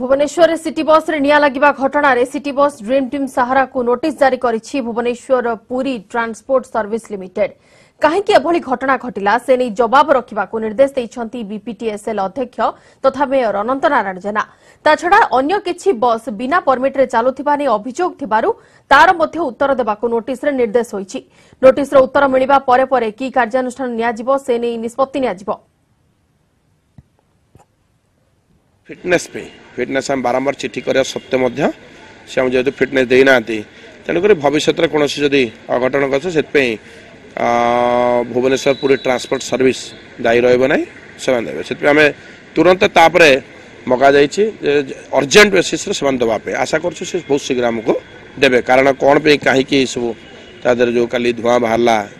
ভুবনেশ্বরে city বসরে নিয়া লাগিবা ঘটনার সিটি বস ড্রিম টিম সাহারাকু নোটিস জারি করেছি Bhubaneswar Puri transport service limited কাহিকি এভাবে ঘটনা ঘটিলা সে নেই জবাব রাখা নির্দেশ দিয়েছেন বিপিটিএসএল অধ্যক্ষ তথা মেয়র অনন্ত নারায়ণ জেনা তাছাড়া অন্য কিছু বস বিনা পরমিটরে চালুথিবা নেই অভিযোগ থিবারু তার মধ্যে উত্তর দেবাকু নোটিসরে নির্দেশ হয়েছে নোটিসর উত্তর মিলিবা পরে পরে কি কার্যানুষ্ঠান নিয়াযিব সে নেই নিষ্পত্তি নিয়াযিব ফিটনেস পাই ফিটনেস আমি বারম্বার চিঠি করা সত্ত্বে মধ্যে সে আমি যেহেতু ফিটনেস দেই না তেণুকরি ভবিষ্যতের কোণী যদি অঘটন ঘটে সেপাই ভুবনেশ্বর পুরী ট্রান্সপোর্ট সর্ভিস দায়ী রহব না সে দেবে সে আমি তুরন্ত তাপরে ମଗାଯାଇଛି ଅର୍ଜେଣ୍ଟ ବେସିସ୍ରେ ସେମାନେ ଦେବା ପାଇଁ ଆଶା କରୁଛୁ ସେ ବହୁତ ଶୀଘ୍ର ଆମକୁ ଦେବେ କାରଣ କ'ଣ ପାଇଁ କାହିଁକି ଏସବୁ ତା ଦେହରେ ଯେଉଁ କାଲି ଧୂଆଁ ବାହାରିଲା